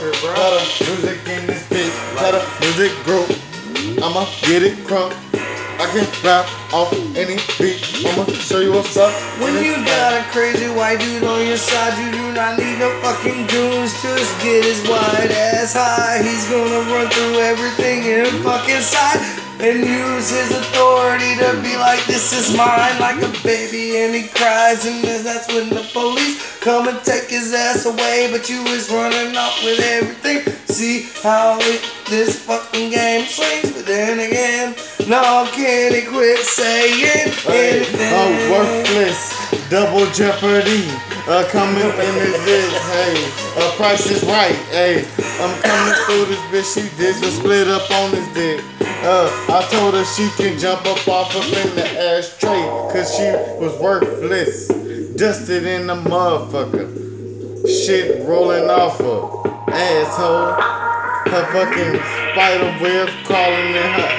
motherfucker, bro. Got a music in this bitch. Music group. I'ma get it crunk. I can rap off any beat. I'ma show you what's up. When you got a crazy white dude on your side, you do not need no fucking goons. Just get his white ass high. He's gonna run through everything in fucking sight and use his authority to be like, this is mine, like a baby. And he cries, and that's when the police come and take his ass away. But you was running off with everything. See how it, this fucking game swings, but then again, no, can he quit saying Hey, anything? uh, worthless, double jeopardy. Uh, coming in this bitch, hey, uh, price is right, hey. I'm coming through this bitch, she did the split up on this dick. Uh, I told her she can jump up off up in the ashtray, cause she was worthless. Dusted in the motherfucker. Shit rolling off her asshole. Her fucking spider web crawling in her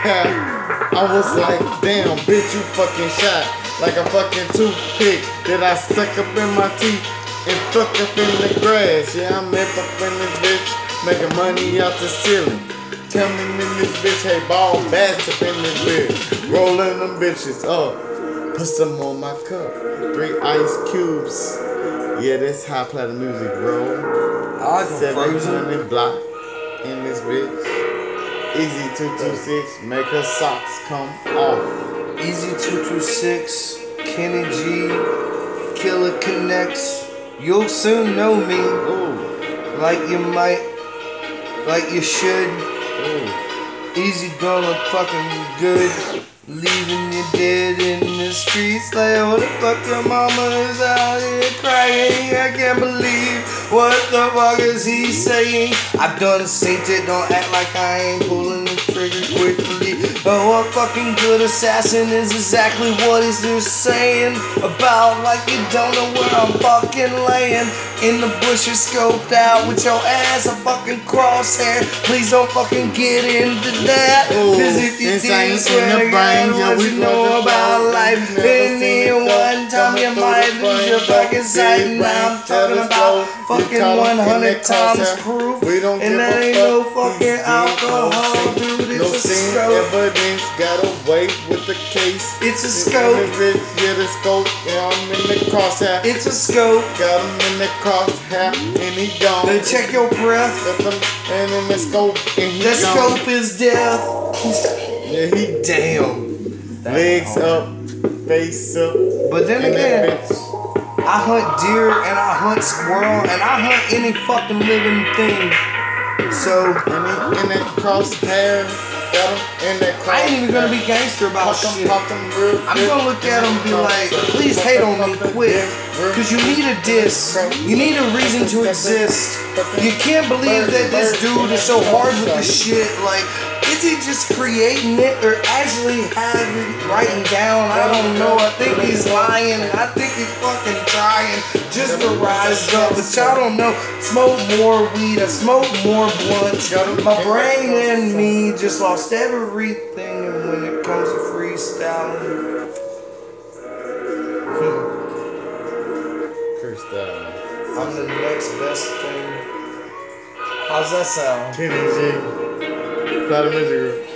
hair. I was like, damn, bitch, you fucking shot. Like a fucking toothpick that I stuck up in my teeth and fuck up in the grass. Yeah, I'm up in this bitch, making money out the ceiling. Tell me in this bitch, hey, ball bats up in this bitch. Rolling them bitches up. Put some on my cup. Three ice cubes. Yeah, that's high platinum music, bro. I like. 700 block in this bitch. Eazy 226, make her socks come off. Eazy 226, Kenny G, Killer Connects. You'll soon know me Ooh, like you might, like you should. ooh. Eazy gonna fucking good. Leaving you dead in the streets. Like, what the fuck, your mama is out here crying. I can't believe what the fuck is he saying. I've done seen it, don't act like I Oh, a fucking good assassin is exactly what he's just saying. About like you don't know where I'm fucking laying. In the bushes, scoped out with your ass a fucking crosshair. Please don't fucking get into that. Ooh, Cause if you did, swear to God, what you know about life. And then one time you might lose your fucking sight. Now I'm talking about fucking call it in 100 times proof. We don't And that ain't no fucking alcohol, a scope. evidence, got away with the case. It's a scope. bitch, yeah, the scope, yeah, I'm in the crosshair. It's a scope. Got him in the crosshair, and he gone. Then check your breath. And in the scope, and he The gone. scope is death. Yeah, he Damn. legs up, face up. But then again. I hunt deer and I hunt squirrel and I hunt any fucking living thing. So And he in that crosshair, got him in that crosshair. I ain't even gonna be gangster about Pop shit. pop 'em real I'm gonna look at him and be like, please hate on me quick. Cause you need a diss. You need a reason to exist. You can't believe that this dude is so hard with the shit. Like, is he just creating it or actually having writing down? I don't know. I think he's lying. I think he's fucking trying just to rise up. But y'all don't know. Smoke more weed. I smoke more blunts. My brain and me just lost everything. And when it comes to freestyling, hmm. Freestyle. I'm the next best thing. How's that sound? Kenny G. Platinum Music Group.